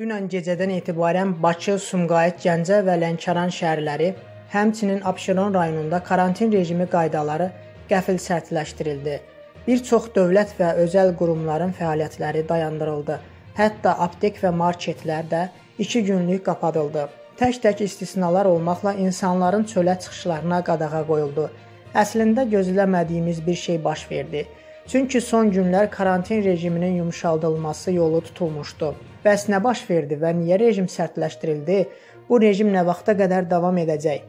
Dünən gecədən etibarən Bakı, Sumqayıt, Gəncə və Lənkəran şəhərləri, həmçinin Abşeron rayonunda karantin rejimi qaydaları qəfil sərtləşdirildi. Bir çox dövlət və özəl qurumların fəaliyyətləri dayandırıldı. Hətta aptek və marketlər də 2 günlük qapadıldı. Tək-tək istisnalar olmaqla insanların çölə çıxışlarına qadağa qoyuldu. Əslində gözləmədiyimiz bir şey baş verdi. Çünki son günlər karantin rejiminin yumşaldılması yolu tutulmuşdu. Bəs nə baş verdi və niyə rejim sərtləşdirildi? Bu rejim nə vaxta qədər davam edəcək?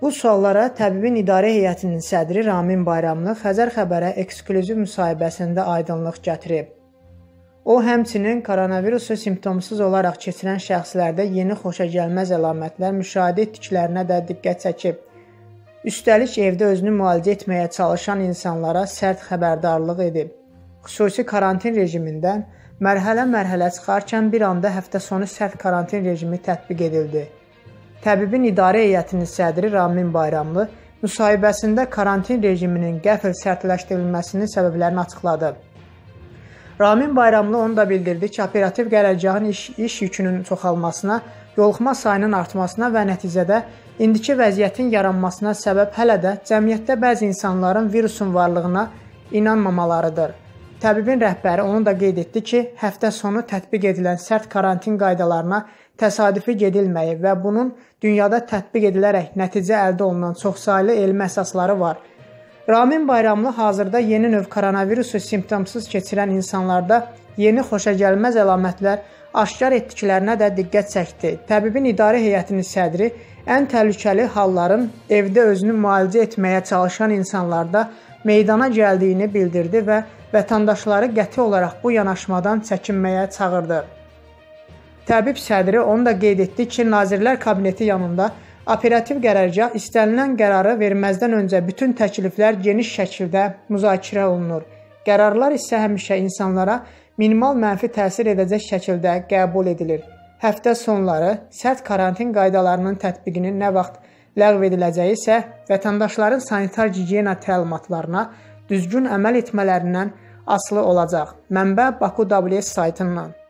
Bu suallara təbibin idarə heyətinin sədri Ramin Bayramlı Xəzər xəbərə eksklüziv müsahibəsində aydınlıq gətirib. O həmçinin koronavirusu simptomsuz olaraq keçirən şəxslərdə yeni xoşagəlməz əlamətlər müşahidə etdiklərinə də diqqət çəkib. Üstəlik evdə özünü müalicə etməyə çalışan insanlara sərt xəbərdarlıq edib. Xüsusi karantin rejimindən mərhələ-mərhələ çıxarkən bir anda həftə sonu sərt karantin rejimi tətbiq edildi. Təbibin idarə heyətinin sədri Ramin Bayramlı müsahibəsində karantin rejiminin qəfil sərtləşdirilməsinin səbəblərini açıqladı. Ramin Bayramlı onu da bildirdi ki, operativ qərargahın iş, iş yükünün çoxalmasına, yoluxma sayının artmasına və nəticədə indiki vəziyyətin yaranmasına səbəb hələ də cəmiyyətdə bəzi insanların virusun varlığına inanmamalarıdır. Təbibin rəhbəri onu da qeyd etdi ki, həftə sonu tətbiq edilən sərt karantin qaydalarına təsadüfi gedilməyi və bunun dünyada tətbiq edilərək nəticə əldə olunan çoxsaylı elmi əsasları var. Ramin Bayramlı hazırda yeni növ koronavirusu simptomsuz keçirən insanlarda yeni xoşagəlməz əlamətlər aşkar etdiklərinə də diqqət çəkdi. Təbibin idarə heyətinin sədri ən təhlükəli halların evdə özünü müalicə etməyə çalışan insanlarda meydana gəldiyini bildirdi və vətəndaşları qəti olaraq bu yanaşmadan çəkinməyə çağırdı. Təbib sədri onu da qeyd etdi ki, Nazirlər Kabineti yanında operativ qərargah istənilən qərarı verməzdən öncə bütün təkliflər geniş şəkildə müzakirə olunur. Qərarlar isə həmişə insanlara minimal mənfi təsir edəcək şəkildə qəbul edilir. Həftə sonları sərt karantin qaydalarının tətbiqinin nə vaxt ləğv ediləcəyi isə vətəndaşların sanitar gigiyena təlimatlarına düzgün əməl etmələrindən asılı olacaq. Mənbə Baku WS saytından.